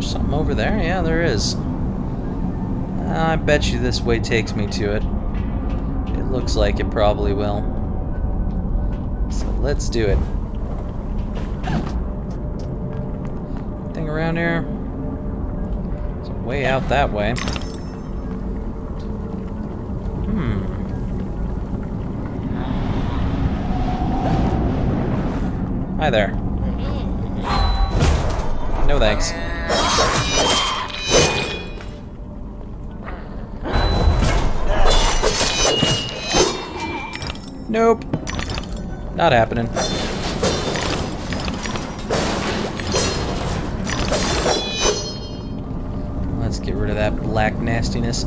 there something over there? Yeah, there is. I bet you this way takes me to it. It looks like it probably will. So let's do it. Thing around here? It's way out that way. Hmm. Hi there. No thanks. Nope. Not happening. Let's get rid of that black nastiness.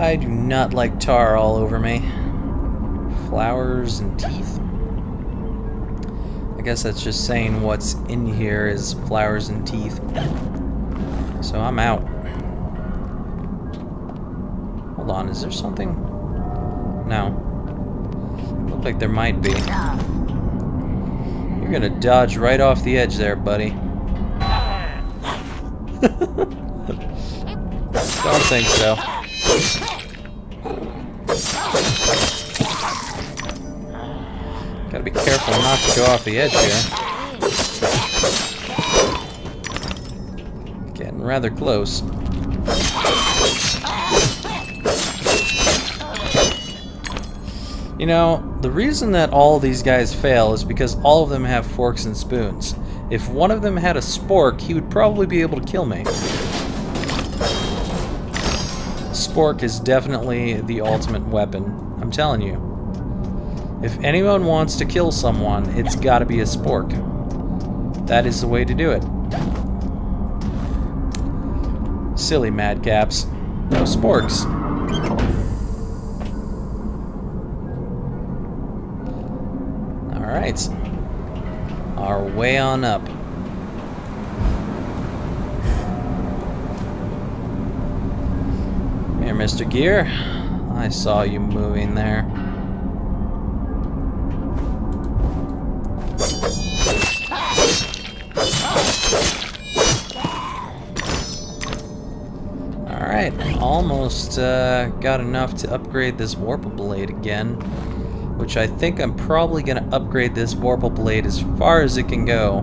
I do not like tar all over me. Flowers and teeth. I guess that's just saying what's in here is flowers and teeth. So I'm out. Hold on, is there something? No. Look like there might be. You're gonna dodge right off the edge there, buddy. Don't think so. Gotta be careful not to go off the edge here. Getting rather close. You know, the reason that all these guys fail is because all of them have forks and spoons. If one of them had a spork, he would probably be able to kill me. Spork is definitely the ultimate weapon. I'm telling you. If anyone wants to kill someone, it's gotta be a spork. That is the way to do it. Silly madcaps. No sporks. Alright. Our way on up. Here, Mr. Gear. I saw you moving there. Alright, almost uh, got enough to upgrade this Vorpal Blade again which I think I'm probably going to upgrade this Vorpal Blade as far as it can go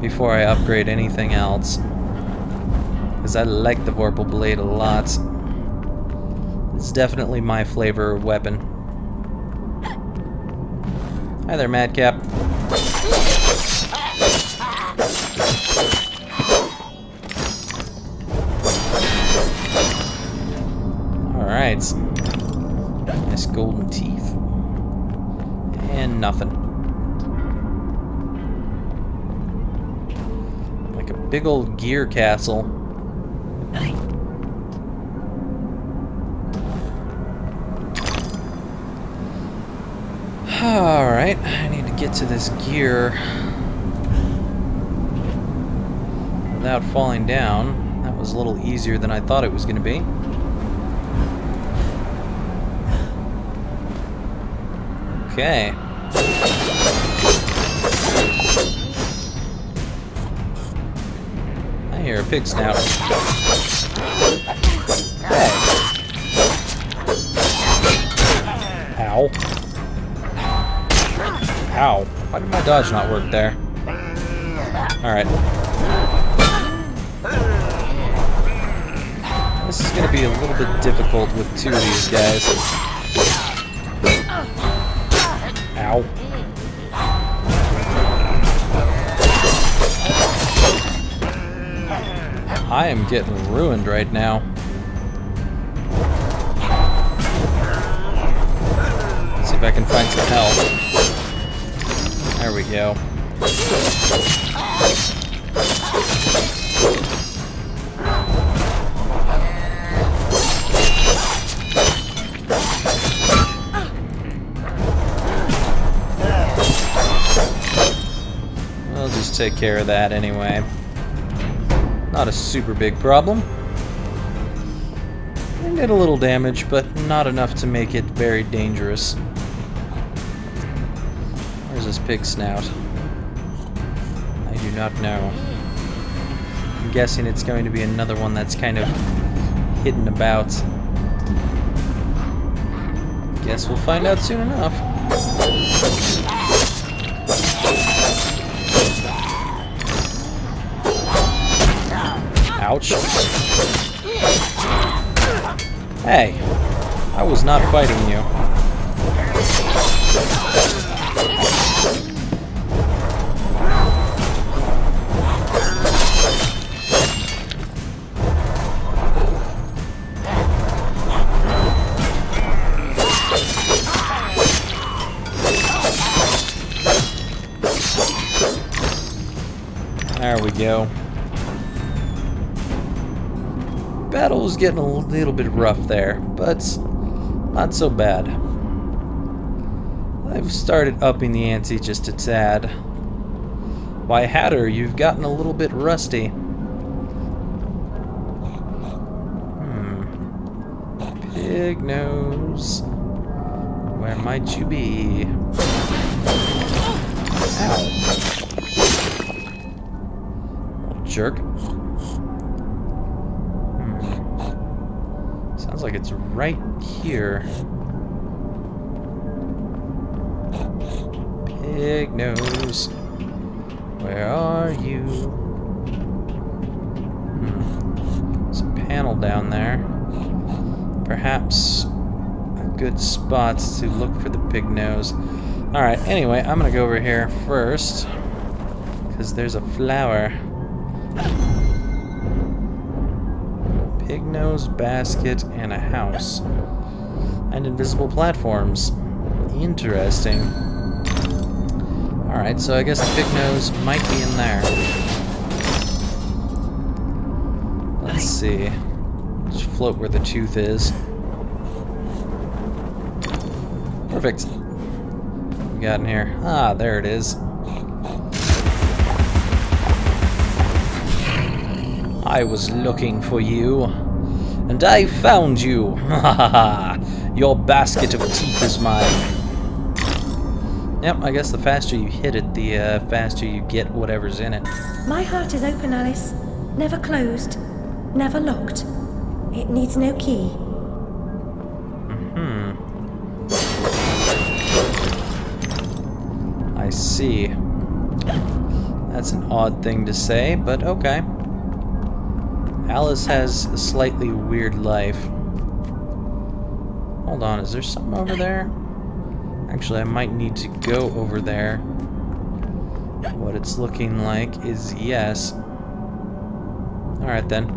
before I upgrade anything else. Because I like the Vorpal Blade a lot. It's definitely my flavor of weapon. Hi there, Madcap. Alright. Nice golden teeth and nothing. Like a big old gear castle. Alright, I need to get to this gear without falling down. That was a little easier than I thought it was going to be. Okay. I hear a pig snout. Ow. Ow. Why did my dodge not work there? Alright. This is gonna be a little bit difficult with two of these guys. Ow. I am getting ruined right now. Let's see if I can find some help. There we go. Just take care of that anyway. Not a super big problem. I did a little damage, but not enough to make it very dangerous. Where's this pig snout? I do not know. I'm guessing it's going to be another one that's kind of hidden about. Guess we'll find out soon enough. Ouch. Hey, I was not fighting you. There we go. Battle was getting a little bit rough there, but not so bad. I've started upping the ante just a tad. Why, Hatter, you've gotten a little bit rusty. Hmm. Pig nose. Where might you be? Ow jerk. Sounds like it's right here. Pig nose. Where are you? Hmm. Some panel down there. Perhaps a good spot to look for the pig nose. Alright, anyway, I'm gonna go over here first. Because there's a flower. Pig nose, basket, and a house. And invisible platforms. Interesting. Alright, so I guess the pig nose might be in there. Let's see. Just float where the tooth is. Perfect. We got in here? Ah, there it is. I was looking for you, and I found you. Ha ha ha! Your basket of teeth is mine. Yep, I guess the faster you hit it, the uh, faster you get whatever's in it. My heart is open, Alice. Never closed. Never locked. It needs no key. Hmm. I see. That's an odd thing to say, but okay. Alice has a slightly weird life. Hold on, is there something over there? Actually, I might need to go over there. What it's looking like is yes. Alright then.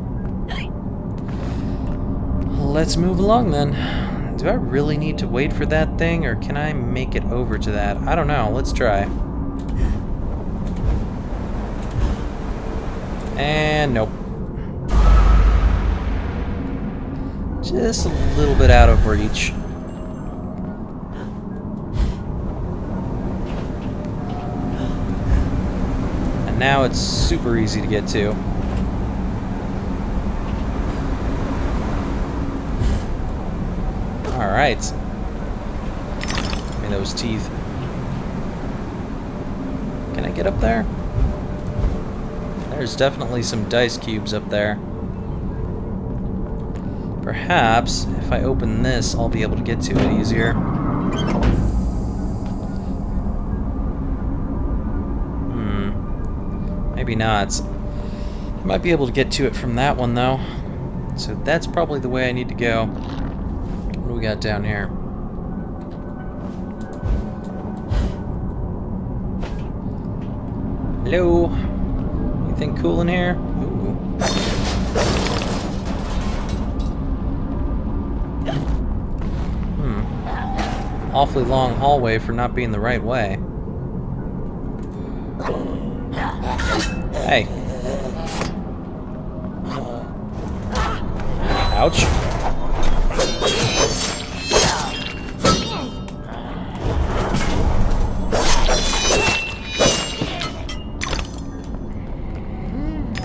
Let's move along then. Do I really need to wait for that thing, or can I make it over to that? I don't know. Let's try. And nope. Just a little bit out of reach. And now it's super easy to get to. Alright. Me those teeth. Can I get up there? There's definitely some dice cubes up there. Perhaps, if I open this, I'll be able to get to it easier. Hmm. Maybe not. I might be able to get to it from that one, though. So that's probably the way I need to go. What do we got down here? Hello? Anything cool in here? Awfully long hallway for not being the right way. Hey. Ouch.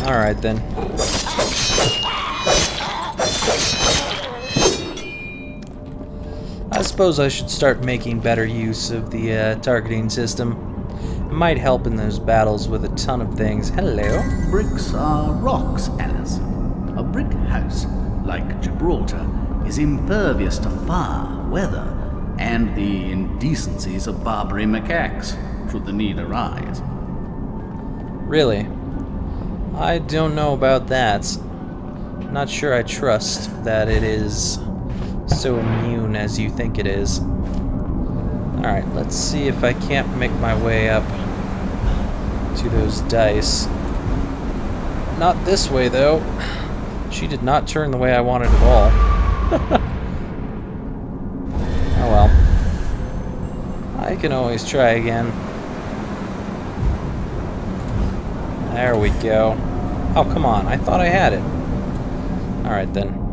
Alright then. Suppose I should start making better use of the uh, targeting system. It might help in those battles with a ton of things. Hello. Bricks are rocks, Alice. A brick house, like Gibraltar, is impervious to fire, weather, and the indecencies of Barbary macaques, should the need arise. Really? I don't know about that. Not sure I trust that it is so immune as you think it is. Alright, let's see if I can't make my way up to those dice. Not this way, though. She did not turn the way I wanted at all. oh well. I can always try again. There we go. Oh, come on. I thought I had it. Alright, then.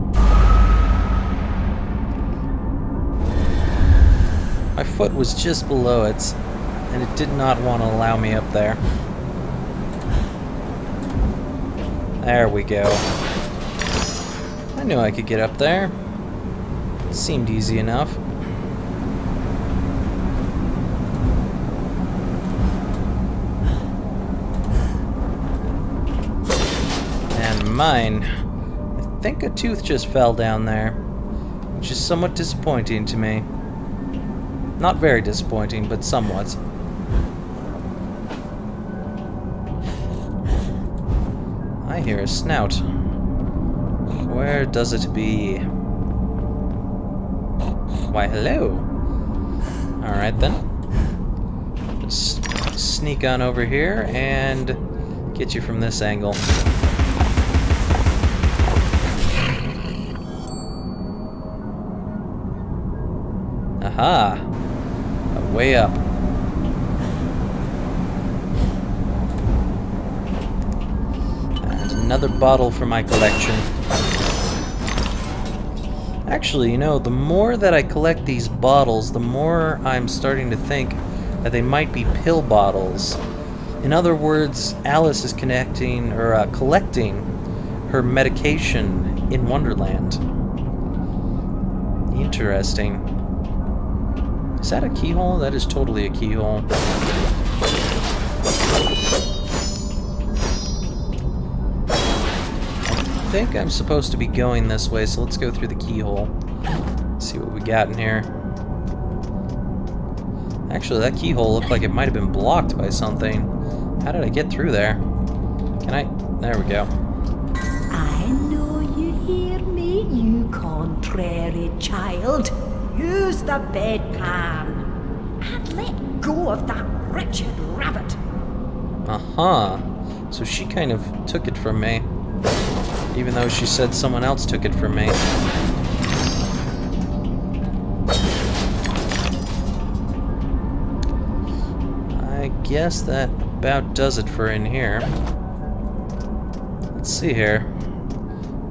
My foot was just below it, and it did not want to allow me up there. There we go. I knew I could get up there. It seemed easy enough. And mine. I think a tooth just fell down there, which is somewhat disappointing to me. Not very disappointing, but somewhat. I hear a snout. Where does it be? Why, hello. Alright then. Sneak on over here and get you from this angle. Aha! Way up. And another bottle for my collection. Actually, you know, the more that I collect these bottles, the more I'm starting to think that they might be pill bottles. In other words, Alice is connecting or uh, collecting her medication in Wonderland. Interesting. Is that a keyhole? That is totally a keyhole. I think I'm supposed to be going this way, so let's go through the keyhole. See what we got in here. Actually, that keyhole looked like it might have been blocked by something. How did I get through there? Can I? There we go. I know you hear me, you contrary child. Use the bedpan. And let go of that wretched rabbit. Uh-huh. So she kind of took it from me. Even though she said someone else took it from me. I guess that about does it for in here. Let's see here.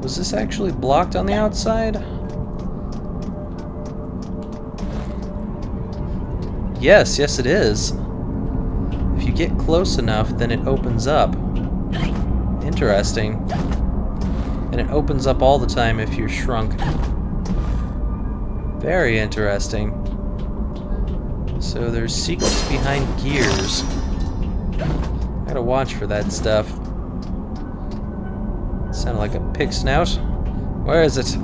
Was this actually blocked on the outside? Yes, yes it is. If you get close enough, then it opens up. Interesting. And it opens up all the time if you're shrunk. Very interesting. So there's secrets behind gears. Gotta watch for that stuff. Sounded like a pig snout. Where is it?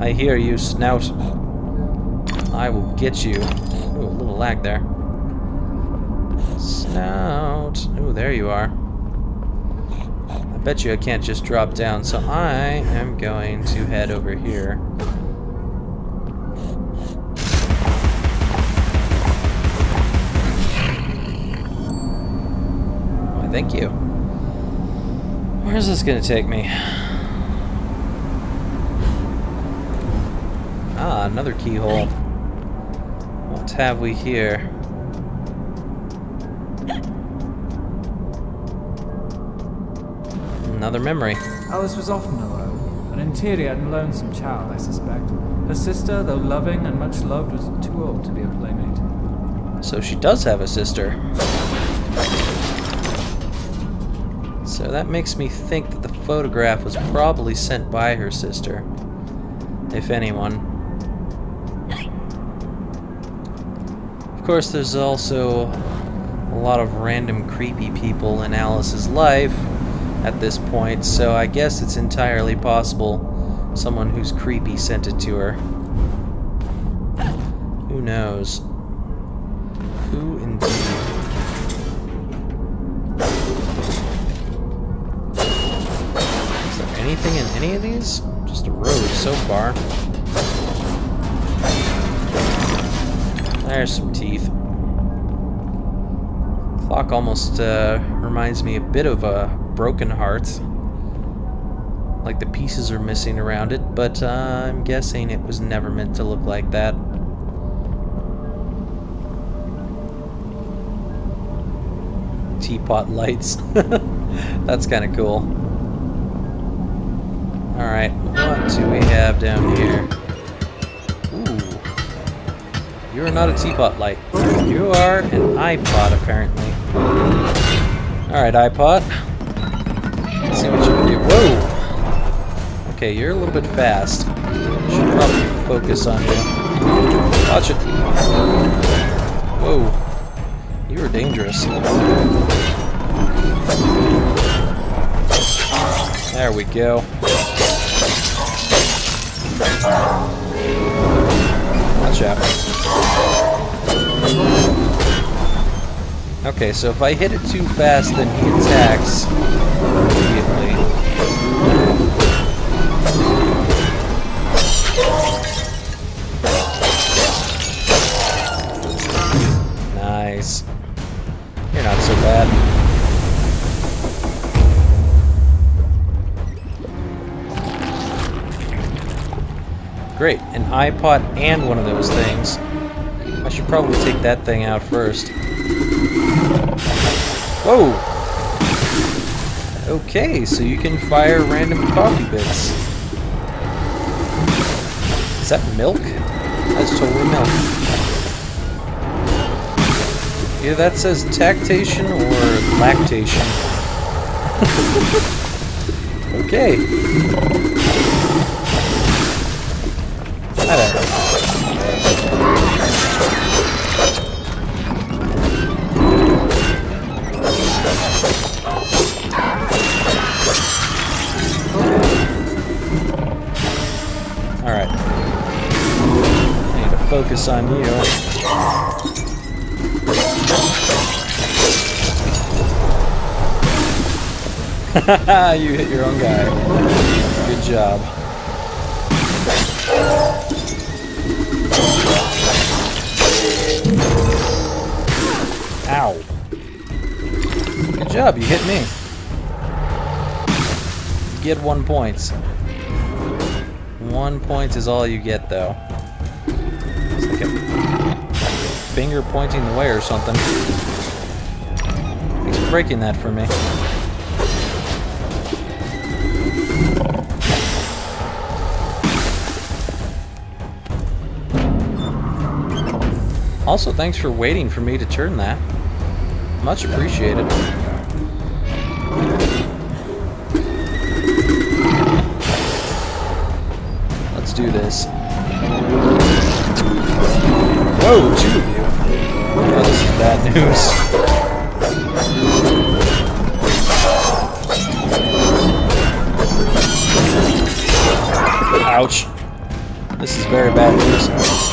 I hear you, snout. I will get you. Little lag there. Snout. Ooh, there you are. I bet you I can't just drop down, so I am going to head over here. Thank you. Where's this gonna take me? Ah, another keyhole. What have we here? Another memory. Alice was often alone, an interior and lonesome child, I suspect. Her sister, though loving and much loved, was too old to be a playmate. So she does have a sister. So that makes me think that the photograph was probably sent by her sister. If anyone. Of course, there's also a lot of random creepy people in Alice's life at this point, so I guess it's entirely possible someone who's creepy sent it to her. Who knows? Who indeed? Is there anything in any of these? Just a road so far. There's some teeth. Clock almost uh, reminds me a bit of a broken heart. Like the pieces are missing around it, but uh, I'm guessing it was never meant to look like that. Teapot lights. That's kind of cool. Alright, what do we have down here? You are not a teapot light. You are an Eyepot, apparently. Alright, Eyepot. Let's see what you can do. Whoa! Okay, you're a little bit fast. Should probably focus on you. Watch it. Whoa. You are dangerous. There we go. Watch out. Okay, so if I hit it too fast, then he attacks immediately. Nice. You're not so bad. Great, an Eyepot and one of those things. I probably take that thing out first. Whoa! Okay, so you can fire random coffee bits. Is that milk? That's totally milk. Either that says tactation or lactation. okay. Hi Alright. I need to focus on you. you hit your own guy. Good job. Ow. Job, you hit me. Get one point. One point is all you get, though. It's like a finger pointing the way or something. For breaking that for me. Also, thanks for waiting for me to turn that. Much appreciated. This. Whoa, two of you. Oh, this is bad news. Ouch. This is very bad news.